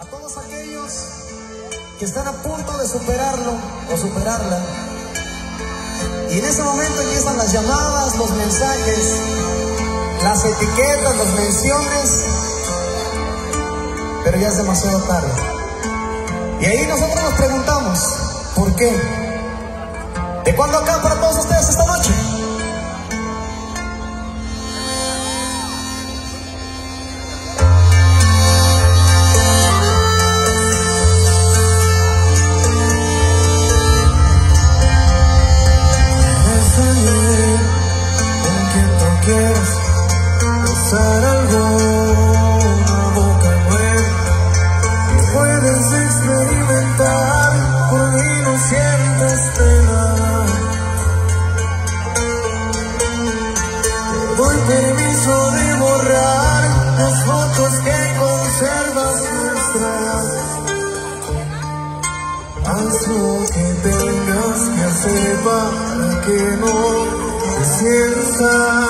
A todos aquellos que están a punto de superarlo o superarla. Y en ese momento empiezan las llamadas, los mensajes, las etiquetas, las menciones. Pero ya es demasiado tarde. Y ahí nosotros nos preguntamos, ¿por qué? ¿De cuándo acá para todos ustedes esta besar alguna boca nueva. Puedes experimentar por mí no sientes doy permiso de borrar las fotos que conservas nuestras. Haz lo que tengas que hacer para que no te sientas